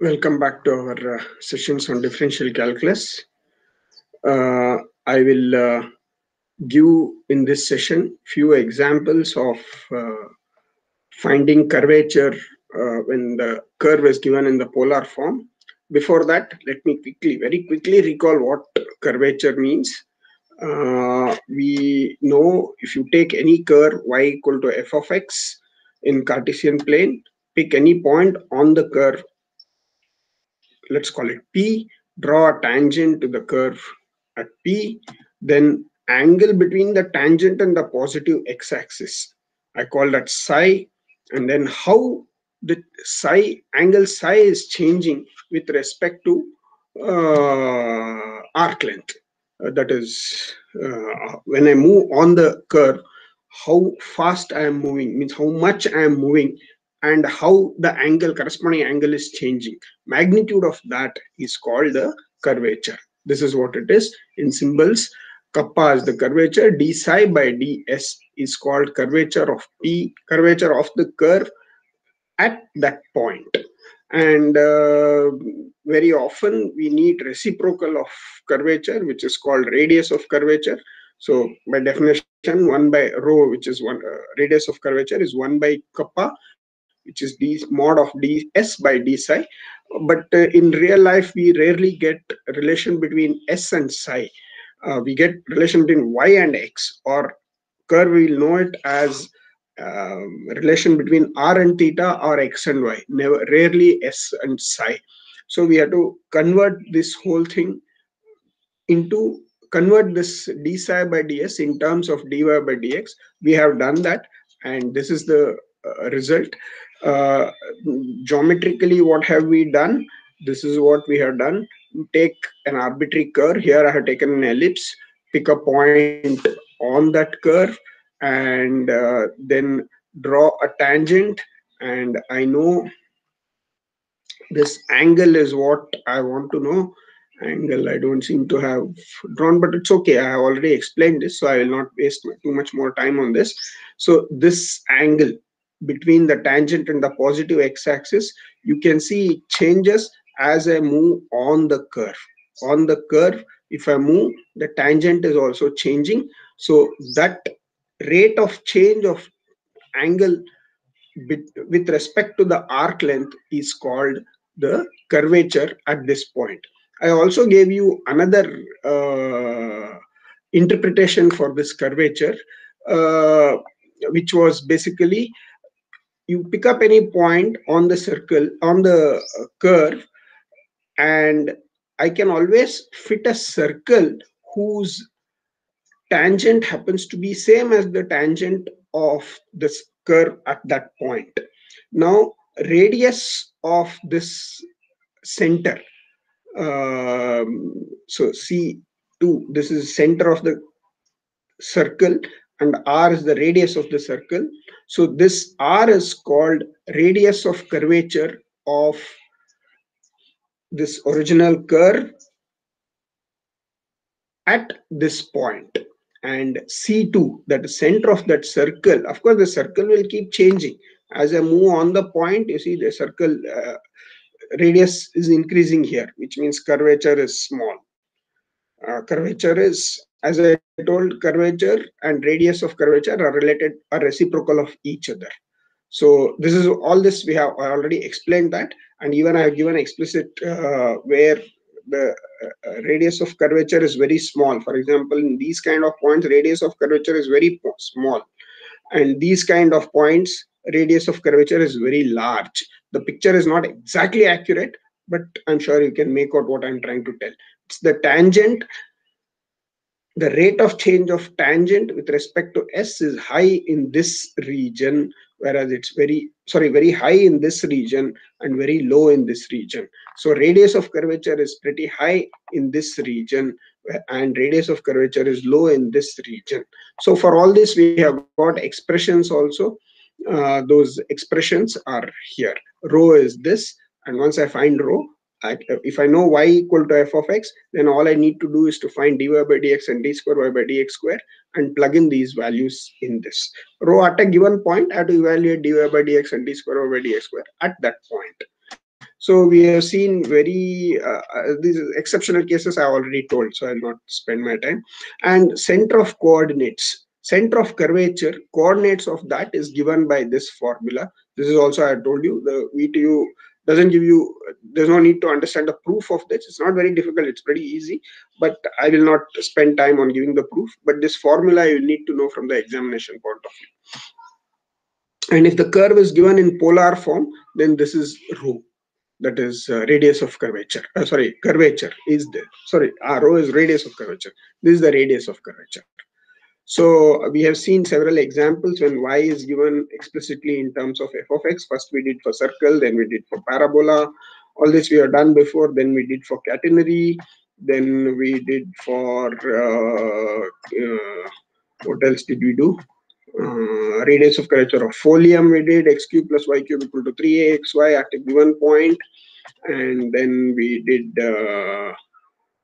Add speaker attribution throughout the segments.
Speaker 1: Welcome back to our uh, sessions on differential calculus. Uh, I will uh, give in this session few examples of uh, finding curvature uh, when the curve is given in the polar form. Before that, let me quickly, very quickly recall what curvature means. Uh, we know if you take any curve y equal to f of x in Cartesian plane, pick any point on the curve let's call it P, draw a tangent to the curve at P, then angle between the tangent and the positive x-axis. I call that psi, and then how the psi angle psi is changing with respect to uh, arc length. Uh, that is, uh, when I move on the curve, how fast I am moving means how much I am moving and how the angle corresponding angle is changing. Magnitude of that is called the curvature. This is what it is. In symbols kappa is the curvature. d psi by ds is called curvature of p curvature of the curve at that point. And uh, very often we need reciprocal of curvature which is called radius of curvature. So by definition 1 by rho which is one uh, radius of curvature is 1 by kappa which is d mod of ds by d psi. But uh, in real life we rarely get relation between s and psi. Uh, we get relation between y and x or curve we'll know it as um, relation between r and theta or x and y. Never rarely s and psi. So we have to convert this whole thing into convert this d psi by ds in terms of dy by dx we have done that and this is the uh, result uh, geometrically what have we done? This is what we have done. Take an arbitrary curve. Here i have taken an ellipse. Pick a point on that curve and uh, then draw a tangent. And i know this angle is what i want to know. Angle i don't seem to have drawn but it's okay. I have already explained this so i will not waste too much more time on this. So this angle between the tangent and the positive x-axis you can see it changes as I move on the curve. On the curve if I move the tangent is also changing. So that rate of change of angle with respect to the arc length is called the curvature at this point. I also gave you another uh, interpretation for this curvature uh, which was basically you pick up any point on the circle on the uh, curve and i can always fit a circle whose tangent happens to be same as the tangent of this curve at that point. Now radius of this center um, so c2 this is center of the circle and r is the radius of the circle. So this r is called radius of curvature of this original curve at this point. And c2 that is center of that circle. Of course the circle will keep changing. As i move on the point you see the circle uh, radius is increasing here which means curvature is small. Uh, curvature is as I told, curvature and radius of curvature are related, are reciprocal of each other. So this is all this we have already explained that, and even I have given explicit uh, where the uh, radius of curvature is very small. For example, in these kind of points, radius of curvature is very small, and these kind of points, radius of curvature is very large. The picture is not exactly accurate, but I'm sure you can make out what I'm trying to tell. It's the tangent the rate of change of tangent with respect to s is high in this region whereas it's very sorry very high in this region and very low in this region. So radius of curvature is pretty high in this region and radius of curvature is low in this region. So for all this we have got expressions also. Uh, those expressions are here. Rho is this and once i find rho I, if I know y equal to f of x, then all I need to do is to find dy by dx and d square y by dx square and plug in these values in this. Rho at a given point, I have to evaluate dy by dx and d square y by dx square at that point. So we have seen very uh, uh, these exceptional cases I already told, so I'll not spend my time. And center of coordinates, center of curvature, coordinates of that is given by this formula. This is also I told you the VTU doesn't give you there's no need to understand the proof of this. It's not very difficult. It's pretty easy. But i will not spend time on giving the proof. But this formula you need to know from the examination point of view. And if the curve is given in polar form then this is rho. That is uh, radius of curvature. Uh, sorry curvature is there sorry uh, rho is radius of curvature. This is the radius of curvature so we have seen several examples when y is given explicitly in terms of f of x. First we did for circle, then we did for parabola. All this we have done before. Then we did for catenary. Then we did for uh, uh, what else did we do? Uh, radius of curvature of folium we did x cube plus y cube equal to 3axy at a given point. point and then we did uh,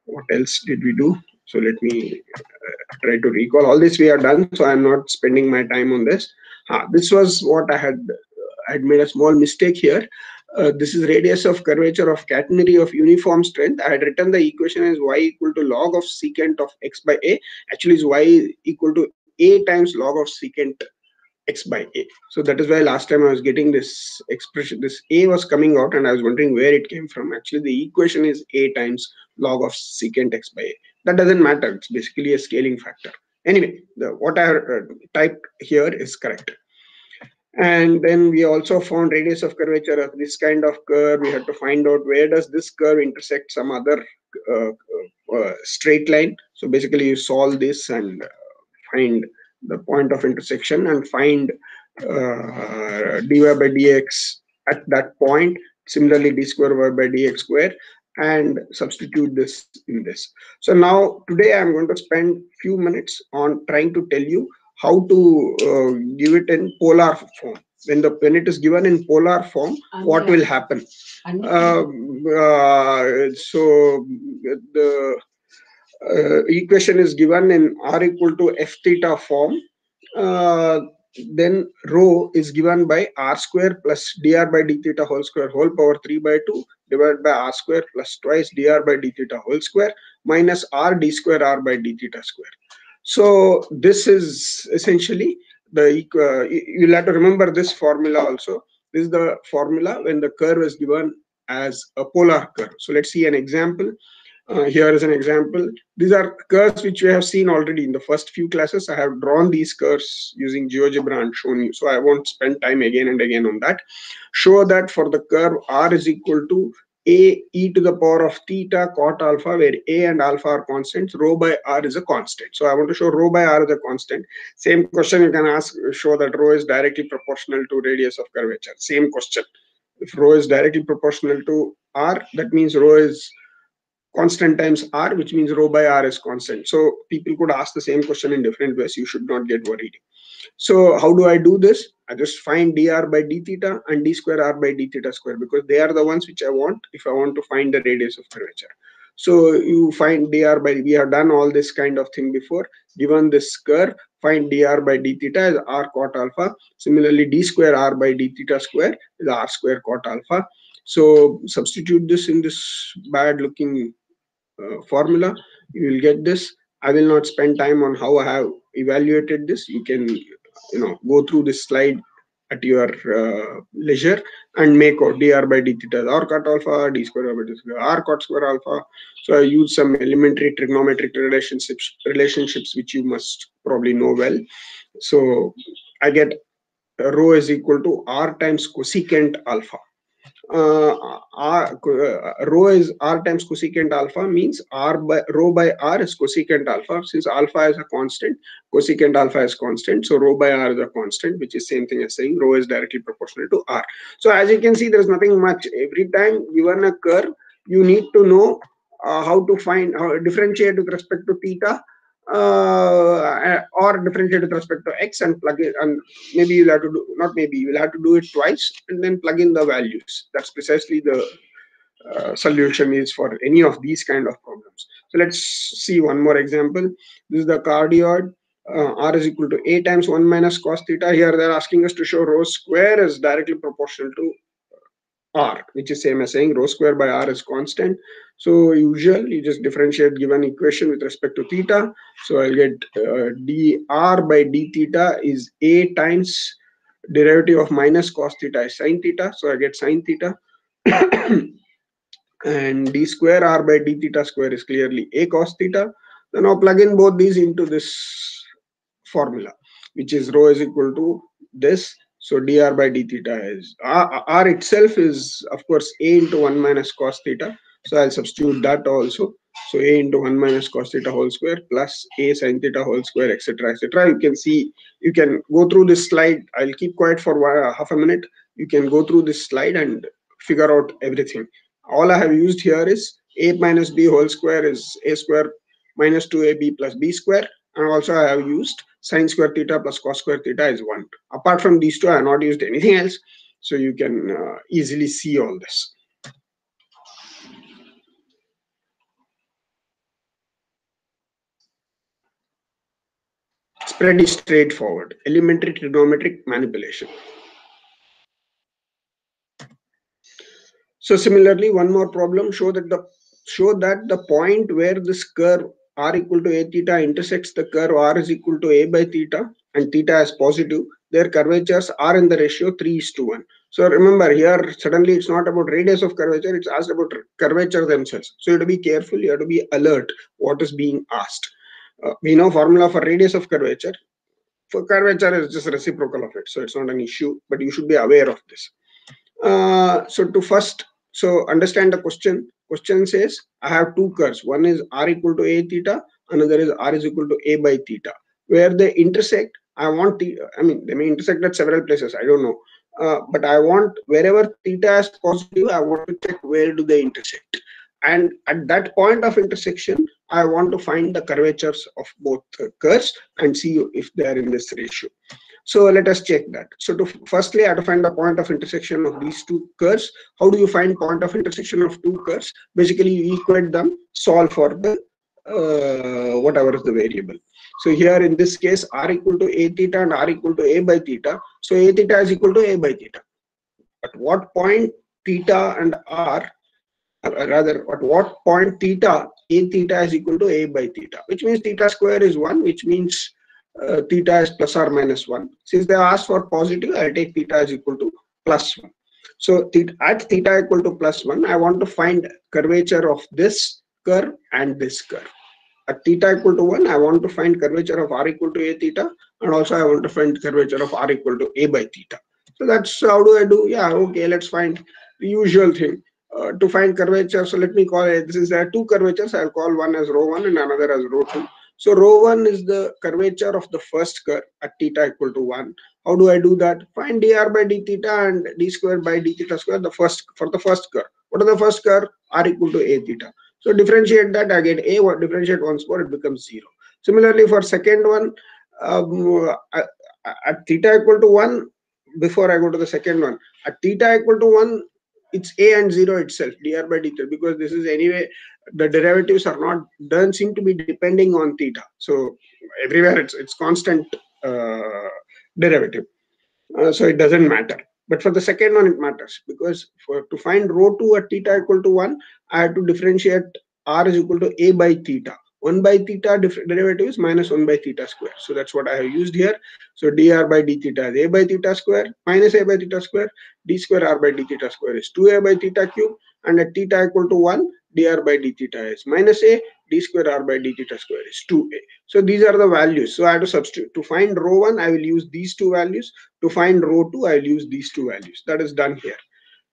Speaker 1: what else did we do so let me uh, try to recall all this we have done. So I'm not spending my time on this. Uh, this was what I had. I had made a small mistake here. Uh, this is radius of curvature of catenary of uniform strength. I had written the equation as y equal to log of secant of x by a. Actually, is y equal to a times log of secant x by a. So that is why last time I was getting this expression, this a was coming out and I was wondering where it came from. Actually, the equation is a times log of secant x by a that doesn't matter. It's basically a scaling factor. Anyway the what i uh, typed here is correct. And then we also found radius of curvature of this kind of curve. We had to find out where does this curve intersect some other uh, uh, straight line. So basically you solve this and uh, find the point of intersection and find uh, dy by dx at that point. Similarly d square y by dx square and substitute this in this. So now today I'm going to spend a few minutes on trying to tell you how to uh, give it in polar form. When the when it is given in polar form, what will happen? Uh, uh, so the uh, equation is given in r equal to f theta form. Uh, then rho is given by r square plus dr by d theta whole square whole power 3 by 2 divided by r square plus twice dr by d theta whole square minus r d square r by d theta square. So this is essentially the, uh, you'll have to remember this formula also. This is the formula when the curve is given as a polar curve. So let's see an example. Uh, here is an example. These are curves which we have seen already in the first few classes. I have drawn these curves using GeoGebra and shown you. So I won't spend time again and again on that. Show that for the curve R is equal to a e to the power of theta cot alpha where a and alpha are constants rho by r is a constant. So i want to show rho by r is a constant. Same question you can ask show that rho is directly proportional to radius of curvature. Same question. If rho is directly proportional to r that means rho is constant times r which means rho by r is constant. So people could ask the same question in different ways. You should not get worried. So how do i do this? I just find dr by d theta and d square r by d theta square because they are the ones which i want if i want to find the radius of curvature. So you find dr by we have done all this kind of thing before. Given this curve find dr by d theta is r cot alpha. Similarly d square r by d theta square is r square cot alpha. So substitute this in this bad looking formula. You will get this. I will not spend time on how i have evaluated this. You can you know go through this slide at your uh, leisure and make out dr by d theta r cot alpha d square by d square r cot square alpha. So i use some elementary trigonometric relationships relationships which you must probably know well. So i get rho is equal to r times cosecant alpha. uh, r, uh, rho is r times cosecant alpha means r by rho by r is cosecant alpha. Since alpha is a constant cosecant alpha is constant. So rho by r is a constant which is same thing as saying rho is directly proportional to r. So as you can see there is nothing much. Every time given a curve you need to know uh, how to find how differentiate with respect to theta uh, or differentiate with respect to x and plug in and maybe you'll have to do not maybe you'll have to do it twice and then plug in the values. That's precisely the uh, solution is for any of these kind of problems. So let's see one more example. This is the cardioid uh, r is equal to a times 1 minus cos theta. Here they're asking us to show rho square is directly proportional to r, which is same as saying rho square by r is constant. So usual, you just differentiate given equation with respect to theta. So I'll get uh, dr by d theta is a times derivative of minus cos theta is sine theta. So I get sine theta. and d square r by d theta square is clearly a cos theta. Then I'll plug in both these into this formula, which is rho is equal to this so dr by d theta is r, r itself is of course a into 1 minus cos theta. So I'll substitute that also. So a into 1 minus cos theta whole square plus a sin theta whole square, etc. etc. You can see, you can go through this slide. I'll keep quiet for uh, half a minute. You can go through this slide and figure out everything. All I have used here is a minus b whole square is a square minus 2ab plus b square. And also I have used sine square theta plus cos square theta is 1. Apart from these two, I have not used anything else. So you can uh, easily see all this. It's pretty straightforward. Elementary trigonometric manipulation. So similarly, one more problem, show that the show that the point where this curve r equal to a theta intersects the curve r is equal to a by theta and theta is positive, their curvatures are in the ratio 3 is to 1. So remember here, suddenly it's not about radius of curvature, it's asked about curvature themselves. So you have to be careful, you have to be alert what is being asked. Uh, we know formula for radius of curvature. For curvature is just reciprocal of it, so it's not an issue, but you should be aware of this. Uh, so to first, so understand the question. Question says, I have two curves. One is r equal to a theta, another is r is equal to a by theta. Where they intersect, I want, I mean, they may intersect at several places, I don't know. Uh, but I want wherever theta is positive, I want to check where do they intersect. And at that point of intersection, I want to find the curvatures of both curves and see if they are in this ratio. So let us check that. So to firstly, I have to find the point of intersection of these two curves. How do you find point of intersection of two curves? Basically, you equate them, solve for the uh, whatever is the variable. So here in this case, r equal to a theta and r equal to a by theta. So a theta is equal to a by theta. At what point theta and r, uh, rather at what point theta, a theta is equal to a by theta, which means theta square is 1, which means uh, theta is plus or minus 1. Since they asked for positive, I'll take theta is equal to plus 1. So theta, at theta equal to plus 1, I want to find curvature of this curve and this curve. At theta equal to 1, I want to find curvature of r equal to a theta and also I want to find curvature of r equal to a by theta. So that's how do I do? Yeah, okay, let's find the usual thing. Uh, to find curvature, so let me call it, this is there are two curvatures, I'll call one as rho 1 and another as rho 2. So rho 1 is the curvature of the first curve at theta equal to 1. How do I do that? Find dr by d theta and d square by d theta square the first for the first curve. What are the first curve? r equal to a theta. So differentiate that, get a, differentiate once more, it becomes 0. Similarly, for second one, um, at, at theta equal to 1, before I go to the second one, at theta equal to 1, it's a and 0 itself, dr by d theta, because this is anyway the derivatives are not don't seem to be depending on theta. So everywhere it's it's constant uh, derivative. Uh, so it doesn't matter. But for the second one it matters. Because for to find rho 2 at theta equal to 1 i have to differentiate r is equal to a by theta. 1 by theta derivative is minus 1 by theta square. So that's what i have used here. So dr by d theta is a by theta square minus a by theta square d square r by d theta square is 2a by theta cube and at theta equal to 1 dr by d theta is minus a d square r by d theta square is 2a so these are the values. So i have to substitute to find rho 1 i will use these two values. To find rho 2 i will use these two values. That is done here.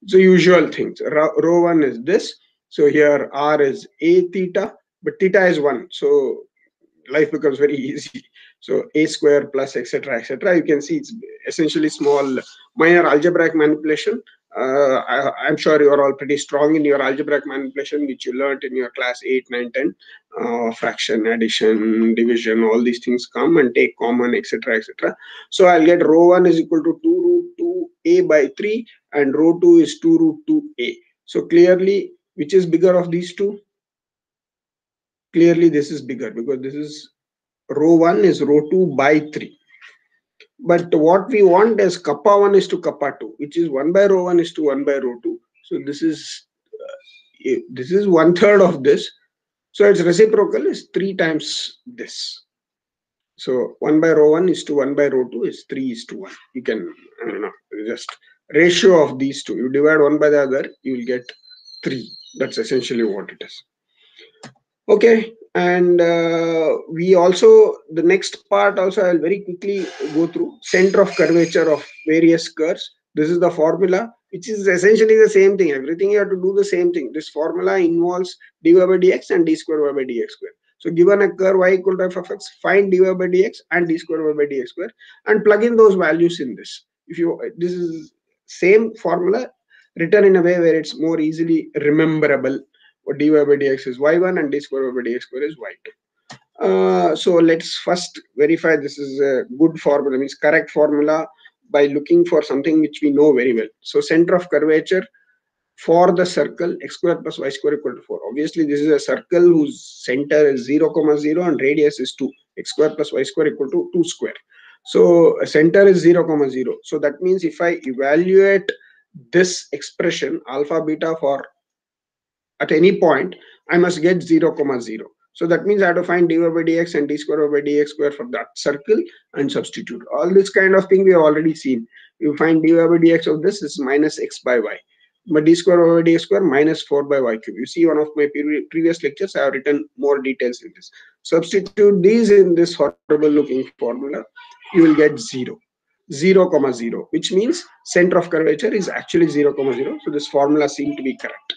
Speaker 1: So usual things. Rho 1 is this. So here r is a theta but theta is 1 so life becomes very easy. So a square plus etc etc you can see it's essentially small minor algebraic manipulation uh, I, am sure you are all pretty strong in your algebraic manipulation, which you learned in your class 8, 9, 10. Uh, fraction, addition, division, all these things come and take common, etc. etc. So I'll get rho 1 is equal to 2 root 2a by 3 and rho 2 is 2 root 2a. So clearly, which is bigger of these two? Clearly, this is bigger because this is rho 1 is rho 2 by 3 but what we want is kappa 1 is to kappa 2, which is 1 by rho 1 is to 1 by rho 2. So this is uh, this is one third of this. So its reciprocal is three times this. So 1 by rho 1 is to 1 by rho 2 is 3 is to 1. You can you know, just ratio of these two. You divide one by the other, you will get 3. That's essentially what it is. Okay, and uh, we also, the next part also I'll very quickly go through. Center of curvature of various curves. This is the formula, which is essentially the same thing. Everything you have to do the same thing. This formula involves dy by dx and d square y by dx square. So given a curve y equal to f of x, find dy by dx and d square y by dx square and plug in those values in this. If you this is same formula written in a way where it's more easily rememberable. Dy by dx is y1 and d square by dx square is y2. Uh, so let's first verify this is a good formula, means correct formula by looking for something which we know very well. So center of curvature for the circle x square plus y square equal to 4. Obviously, this is a circle whose center is 0, comma 0 and radius is 2. x square plus y square equal to 2 square. So center is 0, comma 0. So that means if I evaluate this expression alpha beta for at any point, I must get 0, comma 0. So that means I have to find dy by dx and d square by dx square for that circle and substitute. All this kind of thing we have already seen. You find dy by dx of this is minus x by y but d square over d square minus 4 by y cube. You see one of my previous lectures, I have written more details in this. Substitute these in this horrible looking formula, you will get 0. 0 comma 0 which means center of curvature is actually 0 comma 0 so this formula seems to be correct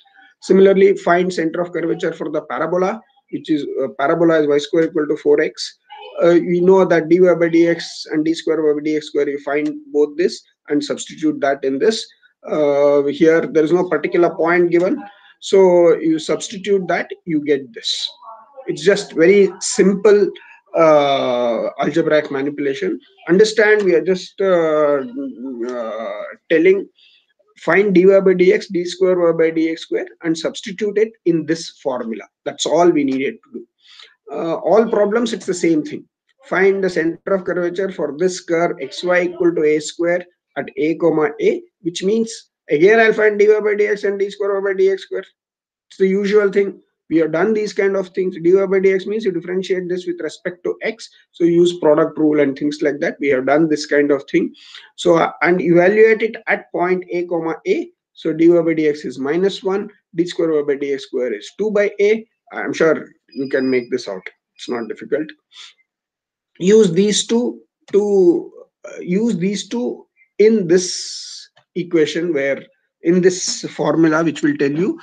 Speaker 1: similarly find center of curvature for the parabola which is uh, parabola is y square equal to 4x uh, we know that dy by dx and d square by dx square you find both this and substitute that in this. Uh, here there is no particular point given. So you substitute that you get this. It's just very simple uh, algebraic manipulation. Understand we are just uh, uh, telling find dy by dx d square y by dx square and substitute it in this formula that's all we needed to do uh, all problems it's the same thing find the center of curvature for this curve xy equal to a square at a comma a which means again I'll find dy by dx and d square by dx square. It's the usual thing. We have done these kind of things. dy by dx means you differentiate this with respect to x. So use product rule and things like that. We have done this kind of thing. So and evaluate it at point a comma a. So dy by dx is minus 1. d square by dx square is 2 by a. I'm sure you can make this out. It's not difficult. Use these two to uh, use these two in this equation where in this formula which will tell you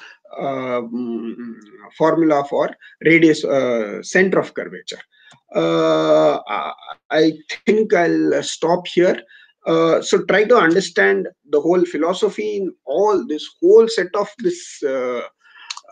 Speaker 1: formula for radius uh, center of curvature. Uh, i think i'll stop here. Uh, so try to understand the whole philosophy in all this whole set of this uh,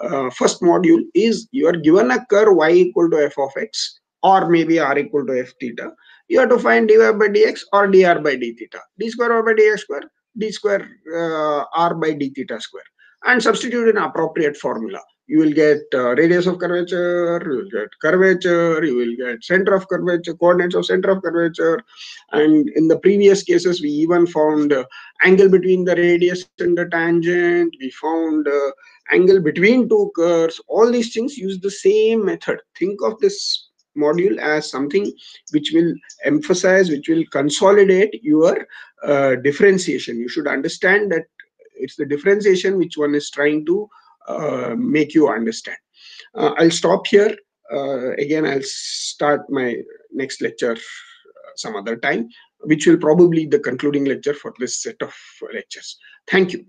Speaker 1: uh, first module is you are given a curve y equal to f of x or maybe r equal to f theta. You have to find dy by dx or dr by d theta. D square by dx square d square uh, r by d theta square and substitute an appropriate formula. You will get uh, radius of curvature you will get curvature you will get center of curvature coordinates of center of curvature. And in the previous cases we even found uh, angle between the radius and the tangent. We found uh, angle between two curves. All these things use the same method. Think of this module as something which will emphasize, which will consolidate your uh, differentiation. You should understand that it's the differentiation which one is trying to uh, make you understand. Uh, I'll stop here. Uh, again, I'll start my next lecture uh, some other time, which will probably the concluding lecture for this set of lectures. Thank you.